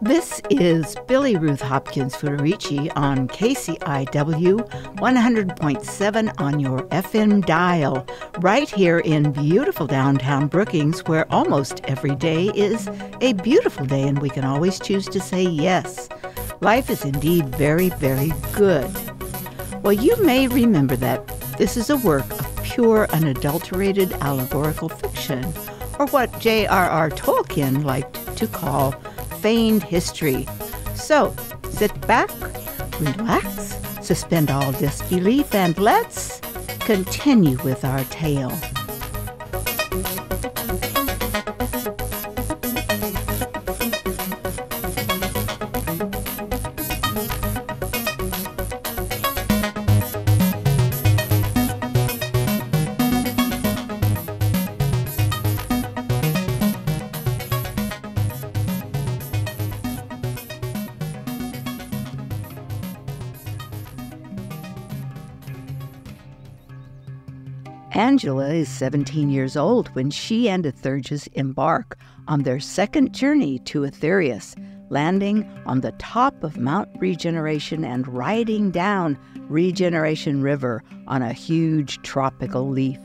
This is Billy Ruth Hopkins Federici on KCIW 100.7 on your FM dial, right here in beautiful downtown Brookings, where almost every day is a beautiful day and we can always choose to say yes. Life is indeed very, very good. Well, you may remember that this is a work of pure, unadulterated allegorical fiction, or what J.R.R. Tolkien liked to call feigned history. So sit back, relax, suspend all disbelief, and let's continue with our tale. Angela is 17 years old when she and AEthergis embark on their second journey to Aetherius, landing on the top of Mount Regeneration and riding down Regeneration River on a huge tropical leaf.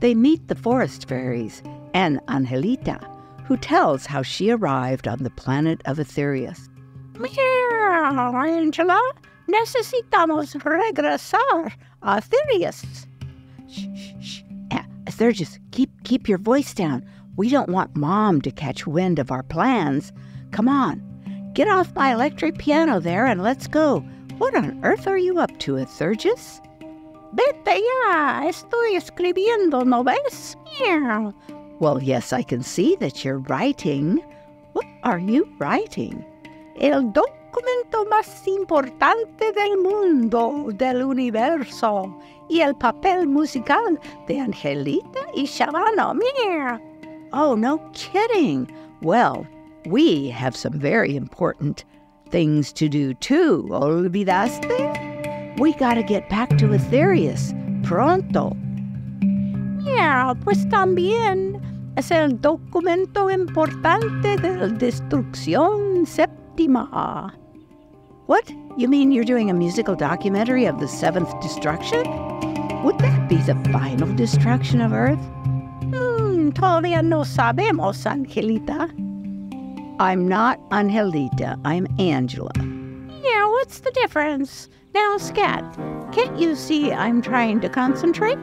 They meet the forest fairies and Angelita, who tells how she arrived on the planet of Aetherius. Mira, Angela, necesitamos regresar a Aetherius. Shh, shh, shh. Eh, AEthergis, keep keep your voice down. We don't want Mom to catch wind of our plans. Come on, get off my electric piano there and let's go. What on earth are you up to, eh, AEthergis? Vete ya, estoy escribiendo, ¿no ves? Well, yes, I can see that you're writing. What are you writing? El documento más importante del mundo, del universo, y el papel musical de Angelita y Shavano. Meow. Oh, no kidding. Well, we have some very important things to do too. ¿Olvidaste? We gotta get back to Aetherius. Pronto. Meow, pues también es el documento importante de la destrucción séptima. What? You mean you're doing a musical documentary of the seventh destruction? Would that be the final destruction of Earth? Hmm, todavía no sabemos, Angelita. I'm not Angelita. I'm Angela. Yeah, what's the difference? Now, Scat, can't you see I'm trying to concentrate?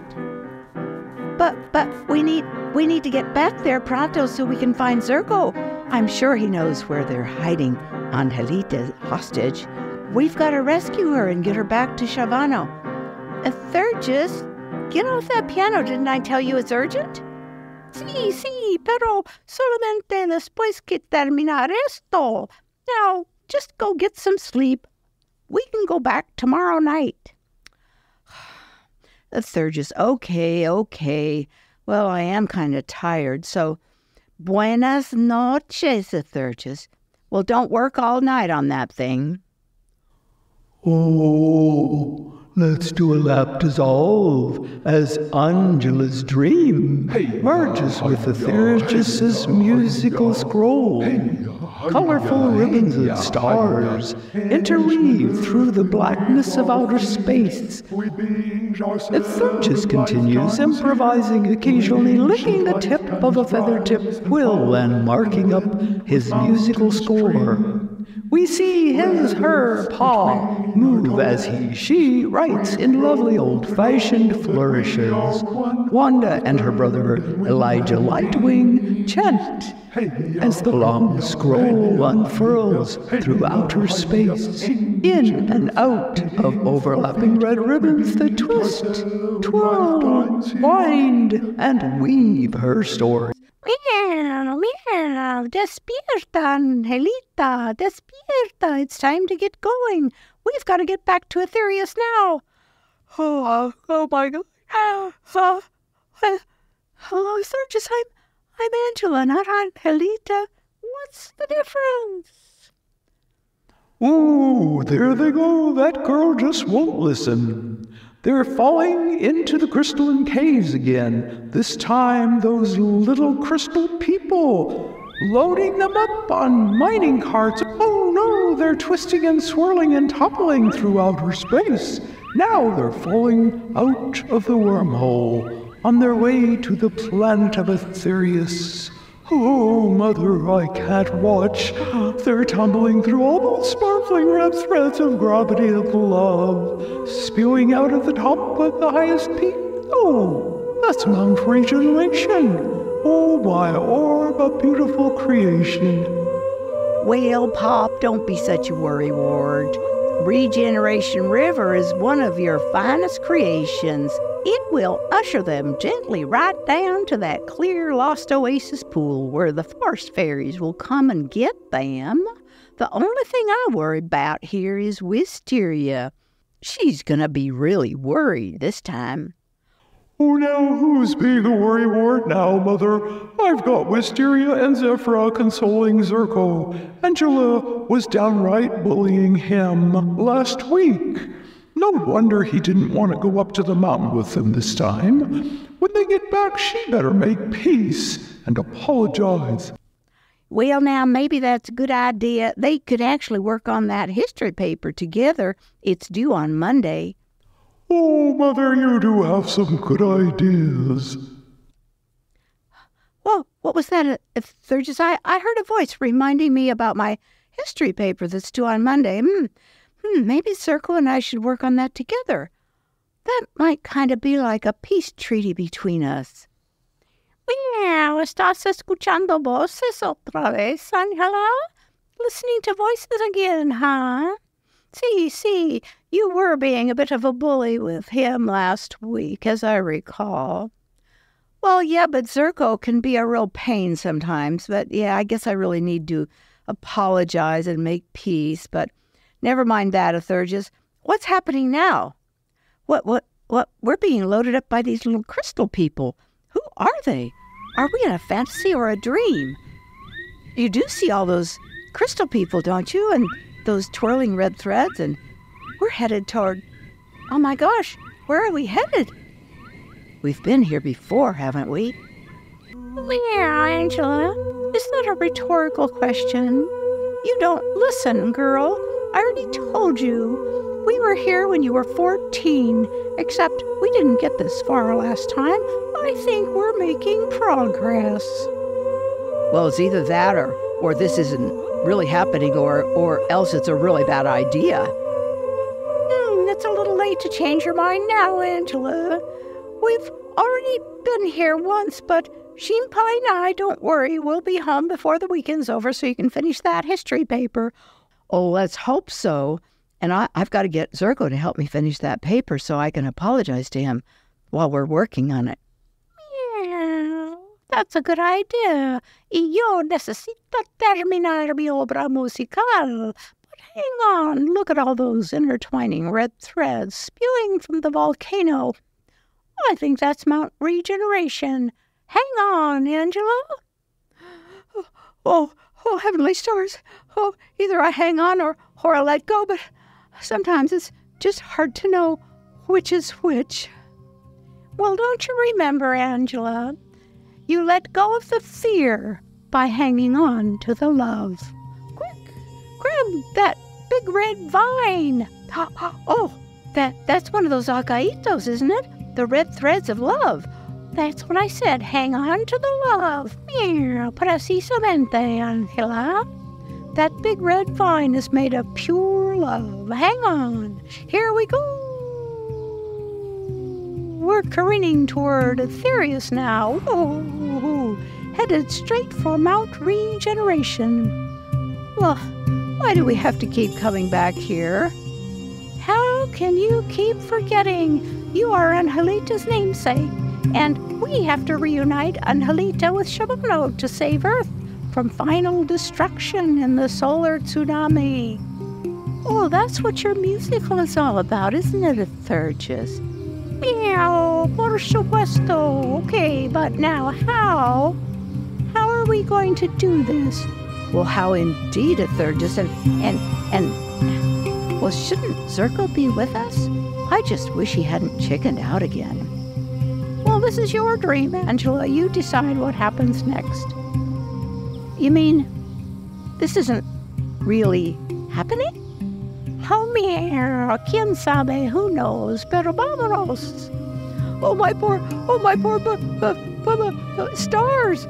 But but we need we need to get back there pronto so we can find Zurko. I'm sure he knows where they're hiding Angelita hostage. We've got to rescue her and get her back to Shavano. AEthergis, get off that piano. Didn't I tell you it's urgent? Sí, sí, pero solamente después que terminar esto. Now, just go get some sleep. We can go back tomorrow night. AEthergis, okay, okay. Well, I am kind of tired, so buenas noches, AEthergis. Well, don't work all night on that thing. Oh, let's do a lap dissolve as Angela's dream merges with the Aetherius' musical scroll. Colorful ribbons and stars interweave through the blackness of outer space. Aetherius continues improvising, occasionally licking the tip of a feather tipped quill and marking up his musical score. We see his, her, paw move as he, she writes in lovely old fashioned flourishes. Wanda and her brother Elijah Lightwing chant as the long scroll unfurls through outer space, in and out of overlapping red ribbons that twist, twirl, wind, and weave her story. Meow, meow, despierta, Angelita, despierta. It's time to get going. We've got to get back to Aetherius now. Oh, uh, oh my God. Uh, uh, oh, Sergius, I'm, I'm Angela, not Angelita. What's the difference? Ooh, there they go. That girl just won't listen. They're falling into the crystalline caves again. This time, those little crystal people. loading them up on mining carts. Oh no, they're twisting and swirling and toppling through outer space. Now they're falling out of the wormhole on their way to the planet of Aetherius. Oh, Mother, I can't watch. They're tumbling through all those sparkling red threads of gravity of love, spewing out at the top of the highest peak. Oh, that's Mount Regeneration. Oh, my orb of beautiful creation. Well, Pop, don't be such a worrywart. Regeneration River is one of your finest creations. It will usher them gently right down to that clear lost oasis pool where the forest fairies will come and get them. The only thing I worry about here is Wisteria. She's gonna be really worried this time. Oh, now who's being a worrywart now, Mother? I've got Wisteria and Zephyra consoling Zurko. Angela was downright bullying him last week. No wonder he didn't want to go up to the mountain with them this time. When they get back, she better make peace and apologize. Well, now, maybe that's a good idea. They could actually work on that history paper together. It's due on Monday. Oh, Mother, you do have some good ideas. Whoa, what was that? Uh, Thurgis, I, I heard a voice reminding me about my history paper that's due on Monday. Hmm, hmm, maybe Zurko and I should work on that together. That might kind of be like a peace treaty between us. Well, ¿estás escuchando voces otra vez, Angela? Listening to voices again, huh? See, see, you were being a bit of a bully with him last week, as I recall. Well, yeah, but Zurko can be a real pain sometimes. But yeah, I guess I really need to apologize and make peace. But never mind that, Aetherius. What's happening now? What, what, what? We're being loaded up by these little crystal people. Who are they? Are we in a fantasy or a dream? You do see all those crystal people, don't you? And those twirling red threads, and we're headed toward. Oh my gosh, where are we headed? We've been here before, haven't we? Yeah, Angela. Is that a rhetorical question? You don't listen, girl. I already told you. We were here when you were 14, except we didn't get this far last time. I think we're making progress. Well, it's either that or, or this isn't really happening or, or else it's a really bad idea. Mm, it's a little late to change your mind now, Angela. We've already been here once, but Shinpai and I, don't worry, we'll be home before the weekend's over so you can finish that history paper. Oh, let's hope so. And I, I've got to get Zurko to help me finish that paper so I can apologize to him while we're working on it. That's a good idea. Yo necesito terminar mi obra musical. But hang on, look at all those intertwining red threads spewing from the volcano. I think that's Mount Regeneration. Hang on, Angela. Oh, oh, heavenly stars. Oh, either I hang on or, or I let go, but sometimes it's just hard to know which is which. Well, don't you remember, Angela? You let go of the fear by hanging on to the love. Quick, grab that big red vine. Oh, that, that's one of those akaitos, isn't it? The red threads of love. That's what I said. Hang on to the love. Precisamente, Angela. That big red vine is made of pure love. Hang on. Here we go. We're careening toward Aetherius now. Oh, headed straight for Mount Regeneration. Why do we have to keep coming back here? How can you keep forgetting you are Angelita's namesake? And we have to reunite Angelita with Shabano to save Earth from final destruction in the solar tsunami. Oh, that's what your musical is all about, isn't it, Aetherius? Meow, por supuesto. Okay, but now how? How are we going to do this? Well, how indeed, Aetherius, and, and, and, well, shouldn't Zurko be with us? I just wish he hadn't chickened out again. Well, this is your dream, Angela. You decide what happens next. You mean this isn't really happening? Oh, uh, mira, quién sabe, who knows, pero vámonos. Oh, my poor, oh, my poor, bu- bu- bu- bu- stars.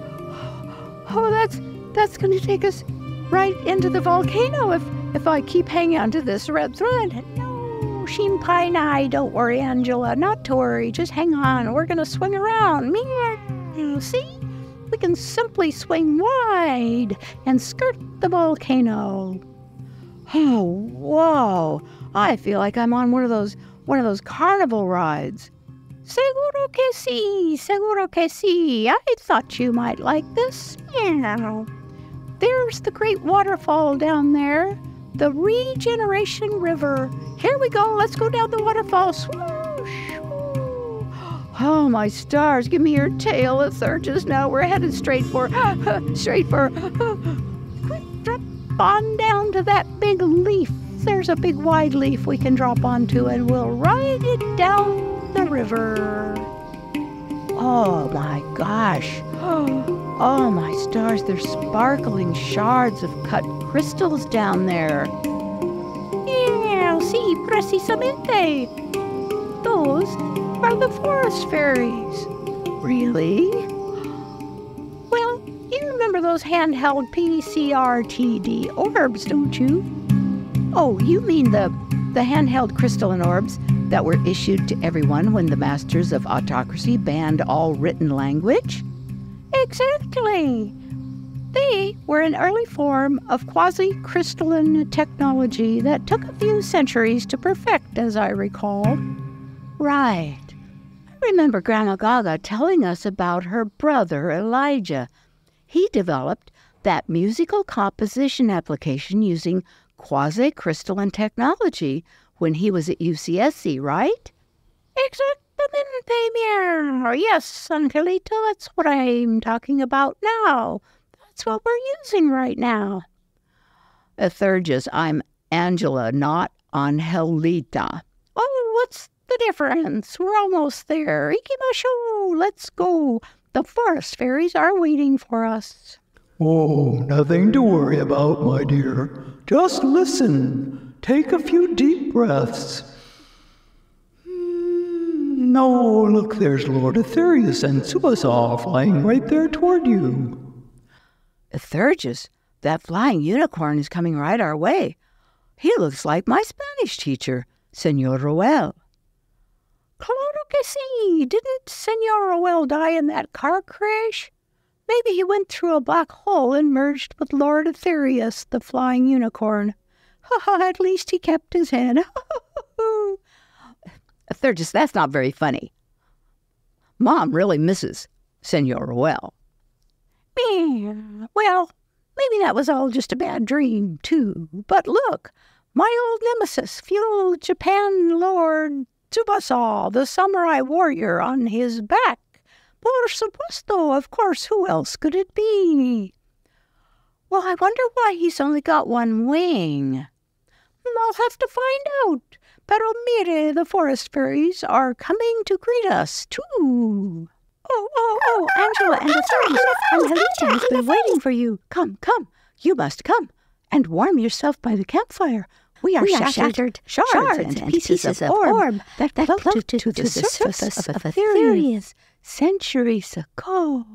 Oh, that's, that's going to take us right into the volcano if, if I keep hanging onto this red thread. No, Pine Eye, don't worry, Angela, not to worry, just hang on, we're going to swing around. Meow, see? We can simply swing wide and skirt the volcano. Oh, whoa. I feel like I'm on one of those one of those carnival rides. Seguro que sí, seguro que sí. I thought you might like this. Meow. There's the great waterfall down there, the Regeneration River. Here we go. Let's go down the waterfall. Swoosh. Oh my stars! Give me your tail, AEthergis. Now we're headed straight for, straight for. Quick, drop on down to that big leaf. There's a big wide leaf we can drop onto, and we'll ride it down the river. Oh my gosh! Oh my stars! There's sparkling shards of cut crystals down there. Yeah, sí, precisamente. Those are the forest fairies. Really? Well, you remember those handheld PCRTD orbs, don't you? Oh, you mean the the handheld crystalline orbs that were issued to everyone when the masters of autocracy banned all written language? Exactly. They were an early form of quasi crystalline technology that took a few centuries to perfect, as I recall. Right. I remember Grandma Gaga telling us about her brother Elijah. He developed that musical composition application using quasi crystalline technology when he was at UCSC, right? Exactamente, mir. Oh, yes, Angelito, that's what I'm talking about now. That's what we're using right now. AEthergis, I'm Angela, not Angelita. Oh, what's the difference? We're almost there. Ikimasho, let's go. The forest fairies are waiting for us. Oh, nothing to worry about, my dear. Just listen. Take a few deep breaths. Hmm, No, look, there's Lord Aetherius and Subasal flying right there toward you. AEthergis, that flying unicorn is coming right our way. He looks like my Spanish teacher, Senor Roel. Claro que sí. Didn't Senor Roel die in that car crash? Maybe he went through a black hole and merged with Lord Aetherius, the flying unicorn. At least he kept his head. AEthergis, that's not very funny. Mom really misses Senor Roel. Yeah, well, maybe that was all just a bad dream, too. But look, my old nemesis, feudal Japan Lord Tsubasa, the samurai warrior on his back. Por supuesto, of course, who else could it be? Well, I wonder why he's only got one wing. I'll have to find out. Pero mire, the forest fairies are coming to greet us, too. Oh, oh, oh, Angela and the fairies, Angelita has been waiting for you. Come, come, you must come and warm yourself by the campfire. We are, We are shattered, shattered shards, shards and pieces, of orb, that, that float float to, to the surface, surface of of Aetherius centuries ago.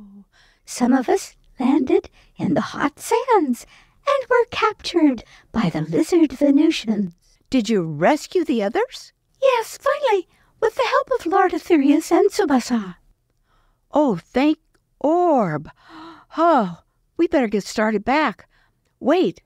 Some of us landed in the hot sands and were captured by the lizard Venusians. Did you rescue the others? Yes, finally, with the help of Lord Aetherius and Tsubasa. Oh, thank Orb. Oh, we better get started back. Wait,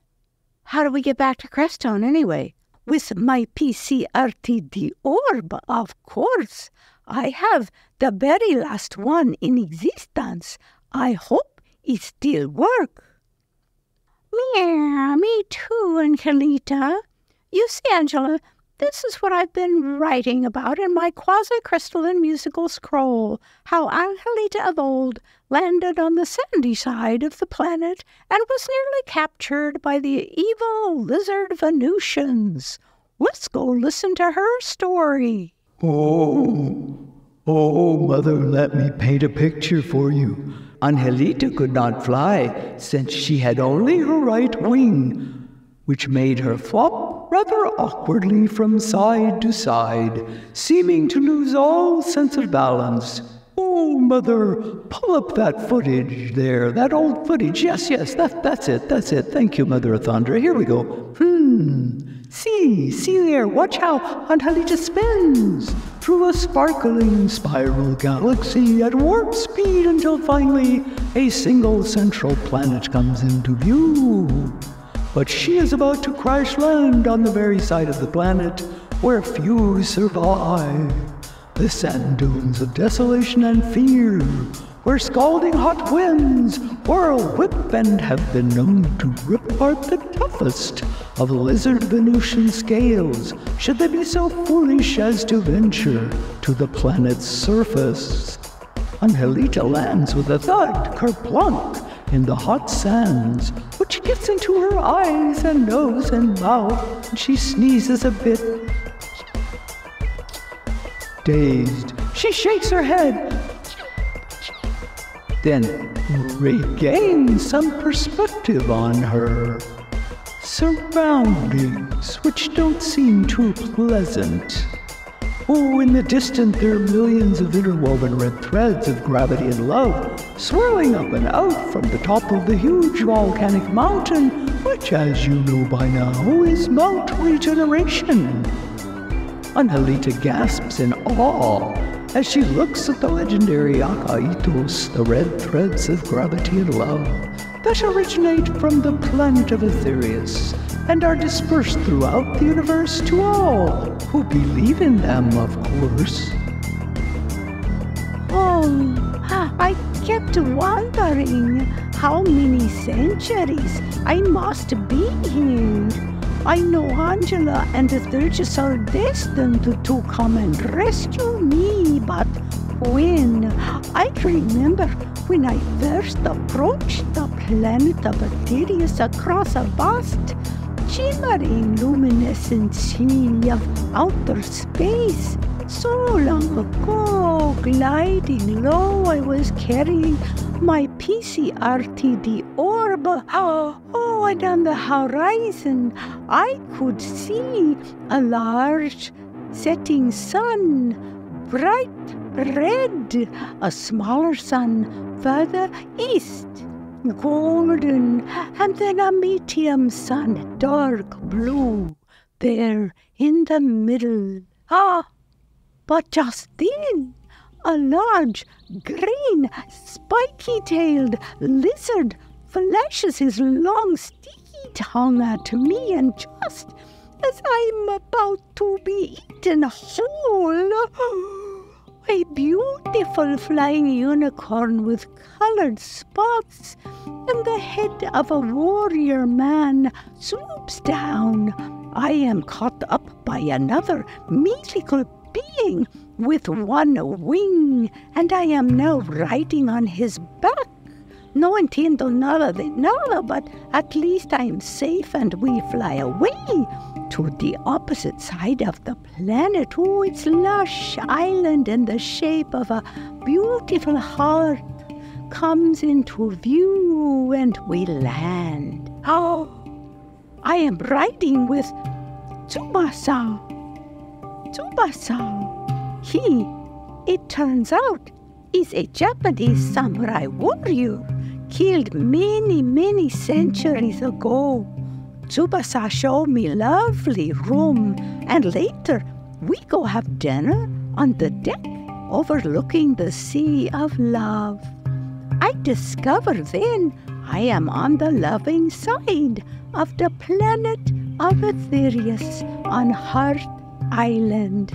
how do we get back to Crestone anyway? With my PCRTD orb, of course. I have the very last one in existence. I hope it still works. Yeah, me too, Angelita. You see, Angela, this is what I've been writing about in my quasi-crystalline musical scroll, how Angelita of old landed on the sandy side of the planet and was nearly captured by the evil lizard Venusians. Let's go listen to her story. Oh, oh, mother, let me paint a picture for you. Angelita could not fly since she had only her right wing, which made her flop rather awkwardly from side to side, seeming to lose all sense of balance. Oh, Mother, pull up that footage there, that old footage. Yes, yes, that, that's it, that's it. Thank you, Mother Thunder. Here we go. Hmm. See, see there, watch how Angelita spins through a sparkling spiral galaxy at warp speed until finally a single central planet comes into view. But she is about to crash land on the very side of the planet where few survive. The sand dunes of desolation and fear, where scalding hot winds whirl, whip, and have been known to rip apart the toughest of lizard Venusian scales, should they be so foolish as to venture to the planet's surface. Angelita lands with a thud, kerplunk, in the hot sands, which gets into her eyes and nose and mouth, and she sneezes a bit. Dazed, she shakes her head then regains some perspective on her surroundings, which don't seem too pleasant. Oh, in the distance there are millions of interwoven red threads of gravity and love swirling up and out from the top of the huge volcanic mountain, which, as you know by now, is Mount Regeneration. Angelita gasps in awe as she looks at the legendary Akaitos, the red threads of gravity and love that originate from the planet of Aetherius and are dispersed throughout the universe to all who believe in them, of course. Oh, I kept wondering how many centuries I must be here. I know Angela and the Thurges are destined to come and rescue me, but when? I remember when I first approached the planet of Aetherius across a vast, shimmering luminescent sea of outer space. So long ago, gliding low, I was carrying my PCRTD orb. Oh, and on the horizon, I could see a large setting sun, bright red, a smaller sun further east, golden, and then a medium sun, dark blue, there in the middle. Ah, but just then, a large, green, spiky tailed lizard flashes his long, sticky tongue at me, and just as I'm about to be eaten whole, a beautiful flying unicorn with colored spots and the head of a warrior man swoops down. I am caught up by another mythical being with one wing, and I am now riding on his back. No entiendo nada de nada, but at least I am safe and we fly away to the opposite side of the planet. Oh, its lush island in the shape of a beautiful heart comes into view and we land. Oh, I am riding with Tsubasa. Tsubasa. He, it turns out, is a Japanese samurai warrior killed many, many centuries ago. Tsubasa showed me lovely room, and later we go have dinner on the deck overlooking the sea of love. I discover then I am on the loving side of the planet of Aetherius on Heart Island.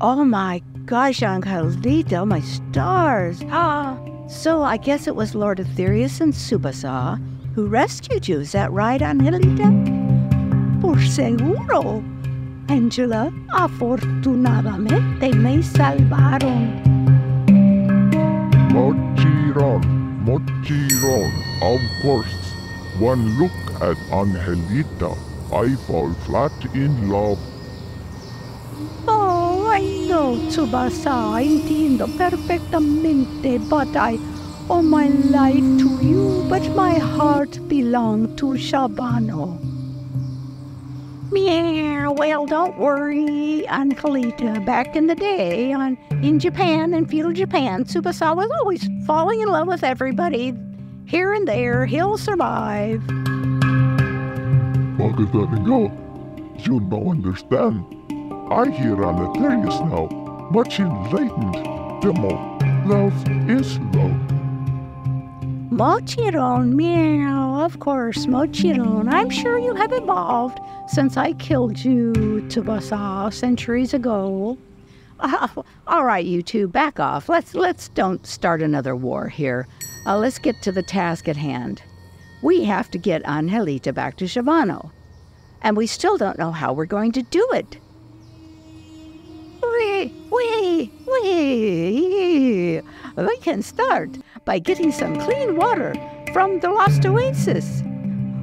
Oh my gosh, Angelita, my stars. Ah, so I guess it was Lord Aetherius and Tsubasa who rescued you. Is that right, Angelita? Por seguro. Angela, afortunadamente me salvaron. Mochiron, Mochiron, of course. One look at Angelita, I fall flat in love. Oh, know, Tsubasa. Entiendo perfectamente, but I owe my life to you, but my heart belonged to Shabano. Meow. Well, don't worry, Angelita. Back in the day, on in Japan in feudal Japan, Tsubasa was always falling in love with everybody. Here and there, he'll survive. Maganda You no understand. I hear on Aetherius now, much enlightened. Demo, love is love. Mochiron, meow, of course, Mochiron. I'm sure you have evolved since I killed you, Tsubasa, centuries ago. Uh, all right, you two, back off. Let's let's don't start another war here. Uh, let's get to the task at hand. We have to get Angelita back to Shabano, and we still don't know how we're going to do it. We, we, we, we can start by getting some clean water from the Lost Oasis.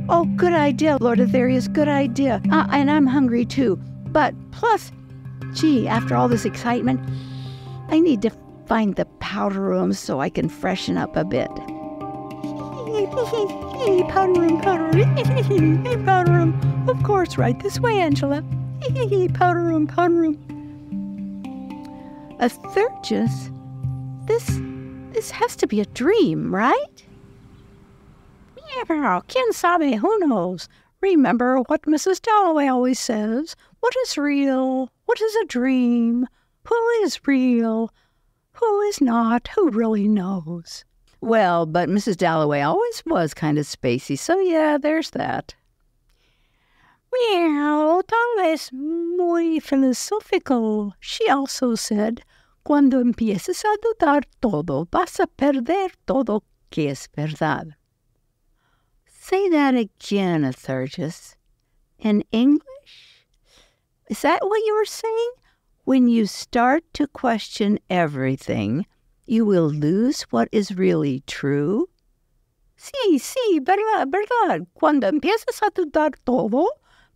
Oh, good idea, Lord Aetherius, good idea. Uh, and I'm hungry too. But plus, gee, after all this excitement, I need to find the powder room so I can freshen up a bit. powder room, powder room, powder room. Of course, right this way, Angela. powder room, powder room. AEthergis, this, this has to be a dream, right? Yeah, quien sabe, who knows? Remember what Mrs. Dalloway always says what is real? What is a dream? Who is real? Who is not? Who really knows? Well, but Mrs. Dalloway always was kind of spacey, so yeah, there's that. Well, tal es muy filosófico. She also said, Cuando empieces a dudar todo, vas a perder todo que es verdad. Say that again, Aetherius. In English? Is that what you were saying? When you start to question everything, you will lose what is really true? Sí, sí, verdad, verdad. Cuando empiezas a dudar todo,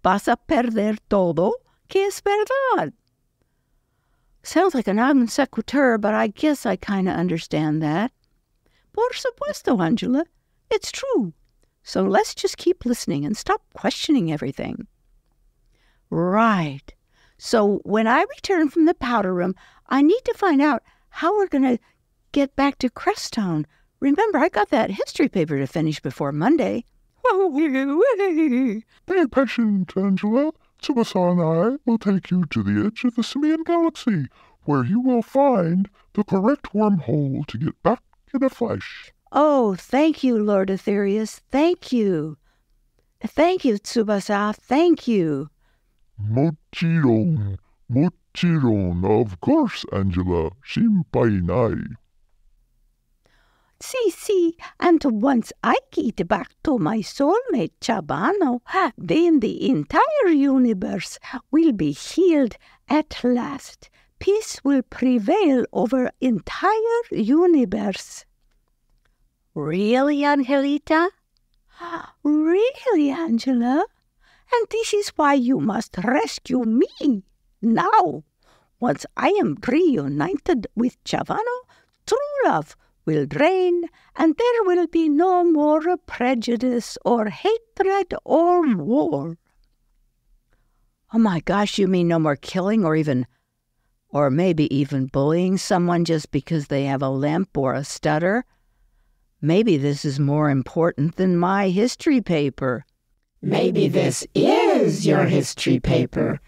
vas a perder todo que es verdad. Sounds like a non sequitur, but I guess I kind of understand that. Por supuesto, Angela. It's true. So let's just keep listening and stop questioning everything. Right. So when I return from the powder room, I need to find out how we're going to get back to Crestone. Remember, I got that history paper to finish before Monday. Be patient, Angela. Tsubasa and I will take you to the edge of the Simian Galaxy, where you will find the correct wormhole to get back in a flash. Oh, thank you, Lord Aetherius. Thank you. Thank you, Tsubasa. Thank you. Mochiron, Mochiron, of course, Angela. Shimpai nai. See, see, and once I get back to my soulmate Shabano, then the entire universe will be healed at last. Peace will prevail over entire universe. Really, Angelita? Really, Angela? And this is why you must rescue me now. Once I am reunited with Shabano, true love will reign, and there will be no more prejudice or hatred or war. Oh my gosh, you mean no more killing or even, or maybe even bullying someone just because they have a limp or a stutter? Maybe this is more important than my history paper. Maybe this is your history paper.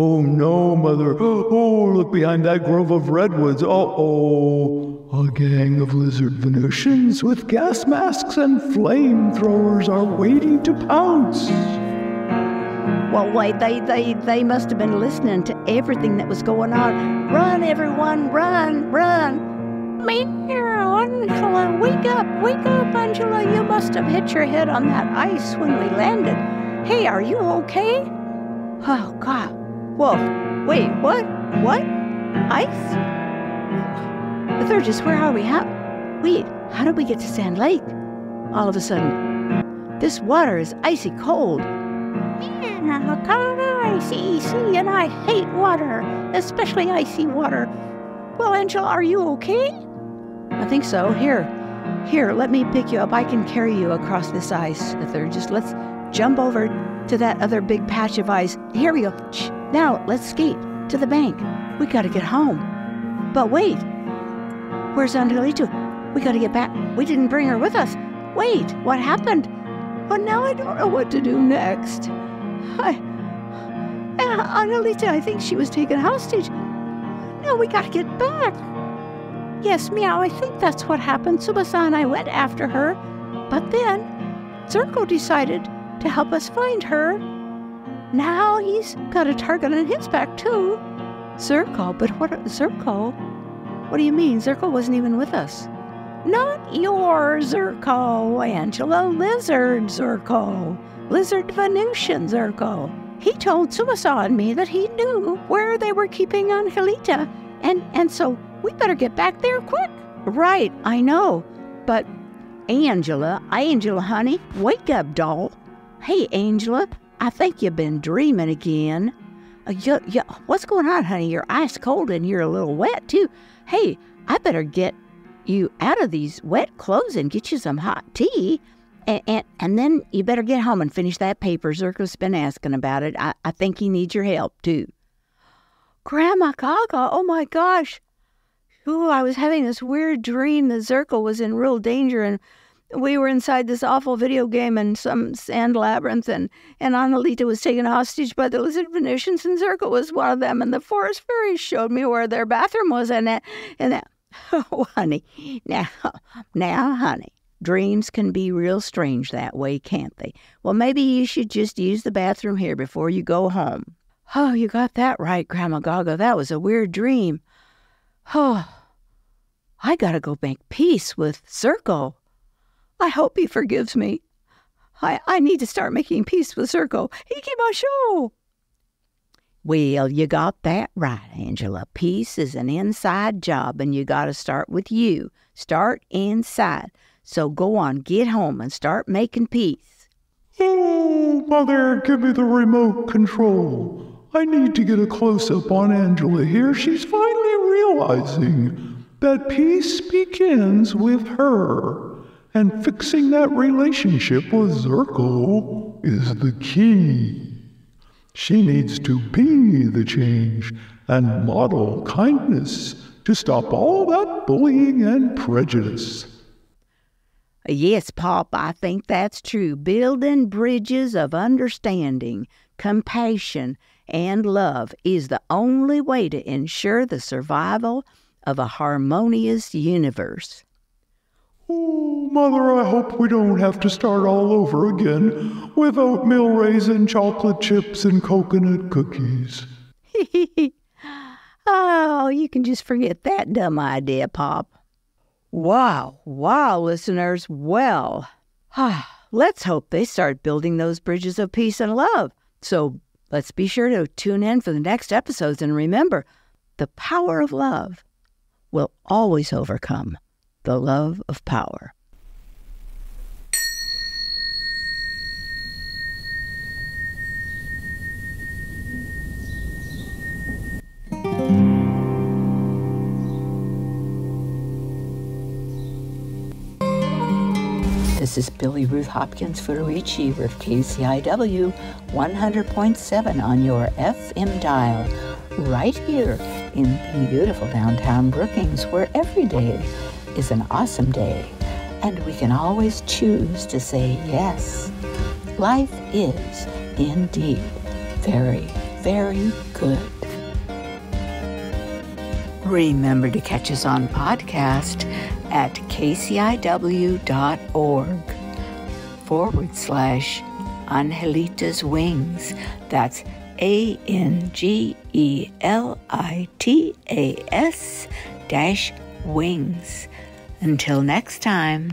Oh no, Mother. Oh, look behind that grove of redwoods. Uh oh. A gang of lizard Venusians with gas masks and flamethrowers are waiting to pounce. Well, wait, they, they, they must have been listening to everything that was going on. Run, everyone, run, run. Meow, Angela, wake up, wake up, Angela. You must have hit your head on that ice when we landed. Hey, are you okay? Oh, God. Whoa, wait, what? What? Ice? Aetherius, where are we? How? Wait, how did we get to Sand Lake? All of a sudden, this water is icy cold. Yeah, icy, see, and I hate water, especially icy water. Well, Angela, are you okay? I think so. Here, Here, let me pick you up. I can carry you across this ice. Just let's jump over to that other big patch of ice. Here we go. Shh. Now, let's skate to the bank. We gotta get home. But wait, where's Angelito? We gotta get back. We didn't bring her with us. Wait, what happened? Well, now I don't know what to do next. I. Uh, Angelita, I think she was taken hostage. No, we gotta get back. Yes, Meow, I think that's what happened. Tsubasa and I went after her. But then, Zurko decided to help us find her. Now he's got a target on his back, too. Zurko? But what? Zurko? What do you mean? Zurko wasn't even with us. Not your Zurko, Angela. Lizard Zurko. Lizard Venusian Zurko. He told Tsubasa and me that he knew where they were keeping Angelita, and, and so we better get back there quick. Right, I know. But Angela, Angela, honey, wake up, doll. Hey, Angela, I think you've been dreaming again. Uh, you, you, what's going on, honey? You're ice cold and you're a little wet, too. Hey, I better get you out of these wet clothes and get you some hot tea. And, and, and then you better get home and finish that paper. Zurko's been asking about it. I, I think he needs your help, too. Grandma Gaga, oh my gosh. Ooh, I was having this weird dream that Zurko was in real danger and we were inside this awful video game in some sand labyrinth and, and Annalita was taken hostage by the lizard Venusians and Zurko was one of them and the forest fairies showed me where their bathroom was and that and that uh, oh honey now now honey dreams can be real strange that way can't they? Well maybe you should just use the bathroom here before you go home. Oh you got that right grandma gaga. That was a weird dream. Oh I gotta go make peace with Zurko. I hope he forgives me. I, I need to start making peace with Zurko. Ikimashou! Well, you got that right, Angela. Peace is an inside job, and you gotta start with you. Start inside. So go on, get home and start making peace. Oh, Mother, give me the remote control. I need to get a close up on Angela here. She's finally realizing that peace begins with her, and fixing that relationship with Zurko is the key. She needs to be the change and model kindness to stop all that bullying and prejudice. Yes, Pop, I think that's true. Building bridges of understanding, compassion, and love is the only way to ensure the survival of a harmonious universe. Oh, Mother, I hope we don't have to start all over again with oatmeal raisin, chocolate chips, and coconut cookies. oh, you can just forget that dumb idea, Pop. Wow, wow, listeners. Well, let's hope they start building those bridges of peace and love. So let's be sure to tune in for the next episodes and remember the power of love will always overcome the love of power. This is Billy Ruth Hopkins Federici with KCIW 100.7 on your FM dial, right here in beautiful downtown Brookings, where every day is an awesome day, and we can always choose to say yes. Life is indeed very, very good. Remember to catch us on podcast at kciw.org forward slash Angelita's Wings. That's a N G E L I T A S dash wings. Until next time.